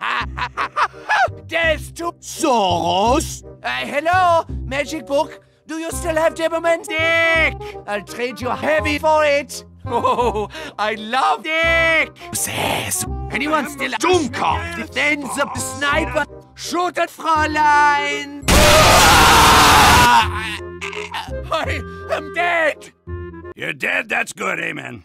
There's two Soros? Uh, hello, magic book. Do you still have Deberman? Dick! I'll trade you heavy for it. Oh, I love Dick! Says. Anyone still... Dummkopf! Defense of the sniper! Shoot at Fräulein! I am dead! You're dead? That's good, amen.